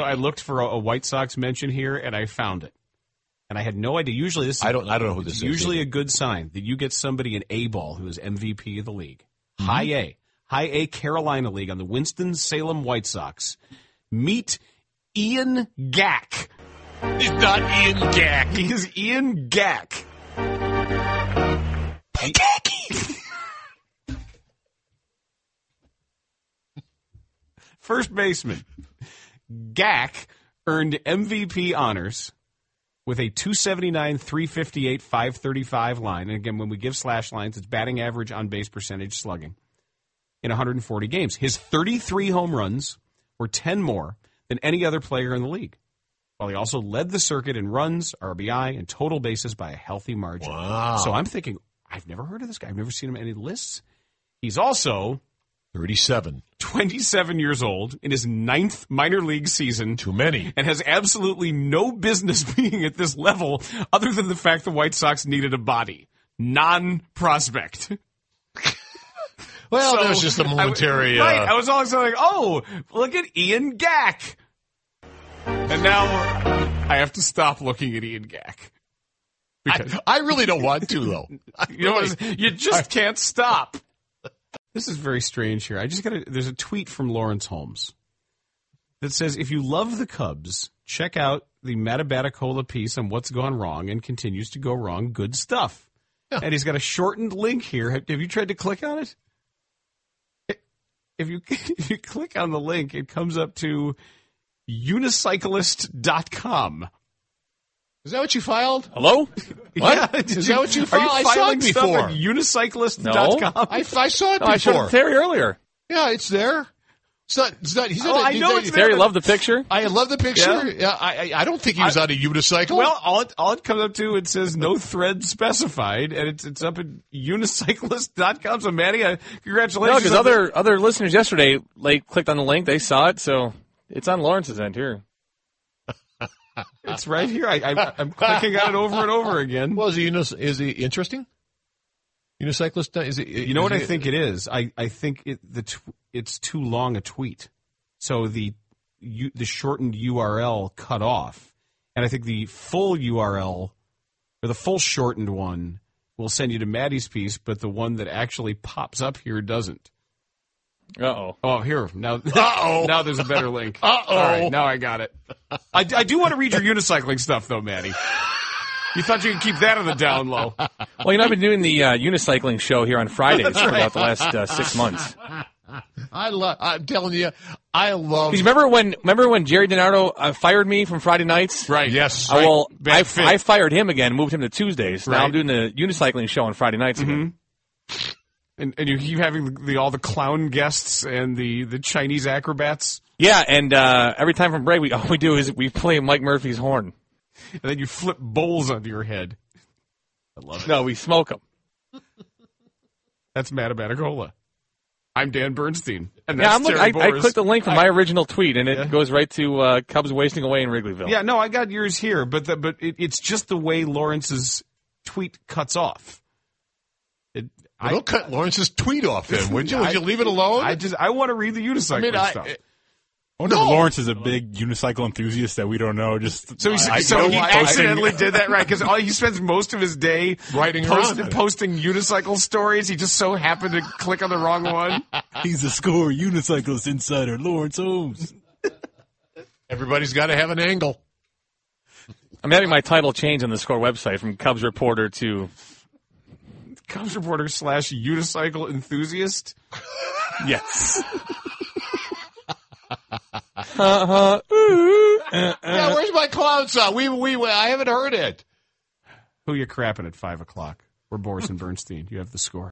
I looked for a, a White Sox mention here, and I found it. And I had no idea. Usually, this is, I don't. I don't know who this is. usually a good sign that you get somebody in A ball who is MVP of the league. Mm-hmm. High A, High A Carolina League on the Winston Salem White Sox. Meet Ian Gack. He's not Ian Gack. He is Ian Gack. Gacky. First baseman. Gack earned MVP honors with a 279, 358, 535 line. And again, when we give slash lines, it's batting average, on base percentage, slugging in 140 games. His 33 home runs were 10 more than any other player in the league. While he also led the circuit in runs, RBI, and total bases by a healthy margin. Wow. So I'm thinking, I've never heard of this guy. I've never seen him in any lists. He's also Thirty-seven. 27 years old in his ninth minor league season Too many. and has absolutely no business being at this level other than the fact the White Sox needed a body. Non prospect. Well, So, that was just a momentary. right. uh, I was also like, oh, look at Ian Gack. And now I have to stop looking at Ian Gack. Because, I, I really don't want to though. I you know? You just can't stop. This is very strange here. I just got a, there's a tweet from Lawrence Holmes that says if you love the Cubs, check out the Matt Abbatacola piece on what's gone wrong and continues to go wrong. Good stuff. And he's got a shortened link here. Have, have you tried to click on it? If you if you click on the link, it comes up to unicyclist.com. Is that what you filed? Hello? What? Yeah, Is that what you are filed? I saw filing it stuff before. at unicyclist.com? I, I saw it No, I it before. to Terry earlier. yeah, it's there. It's not. It's not. He's Oh, not, I he's know it's. Terry loved the picture. I love the picture. Yeah? Yeah, I, I I don't think he was on a unicycle. Well, all it, all it comes up to, it says no thread specified, and it's it's up at unicyclist.com. So, Maddie, uh, No, congratulations. because other other listeners yesterday like clicked on the link, they saw it, so it's on Lawrence's end here. It's right here. I, I, I'm clicking on it over and over again. well, is he is he interesting? Unicyclist? uh, Is he? You know what I think it is? I, I think it the tw- it's too long a tweet, so the you, the shortened URL cut off, and I think the full URL or the full shortened one will send you to Maddie's piece, but the one that actually pops up here doesn't. Uh oh. Oh, here now. Uh-oh. now there's a better link. Uh-oh. All right, now I got it. I, I do want to read your unicycling stuff, though, Maddie. You thought you could keep that on the down low? Well, you know, I've been doing the uh, unicycling show here on Fridays for about the last uh, six months. I love. I'm telling you, I love. Because remember when remember when Gerry DiNardo uh, fired me from Friday nights? Right. Yes. Uh, well, I, fit. I fired him again, moved him to Tuesdays. Right. Now I'm doing the unicycling show on Friday nights again. And, and you keep having the, the all the clown guests and the, the Chinese acrobats, Yeah, and uh, every time from break, we all we do is we play Mike Murphy's horn. and then you flip bowls onto your head. I love it. No, we smoke them. That's Matt Abbatacola. I'm Dan Bernstein, and Yeah, I'm look, I, I clicked the link from my original tweet, and it Yeah. goes right to uh, Cubs wasting away in Wrigleyville. Yeah, no, I got yours here, but the, but it, it's just the way Lawrence's tweet cuts off. It, Well, I, don't cut Lawrence's tweet off him, would you? Would I- you leave it alone? I just I want to read the unicycle I mean, I, stuff. I wonder No. if Lawrence is a big unicycle enthusiast that we don't know. Just So, he's, I- so I- he accidentally did that right because he spends most of his day Writing post- posting unicycle stories. He just so happened to click on the wrong one. He's the score unicyclist insider, Lawrence Holmes. Everybody's got to have an angle. I'm having my title change on the Score website from Cubs reporter to Cubs reporter slash unicycle enthusiast. yes. Uh huh. yeah, where's my clown song? We, we, I haven't heard it. Who you crapping at five o'clock? We're Boers and Bernstein. You have the score.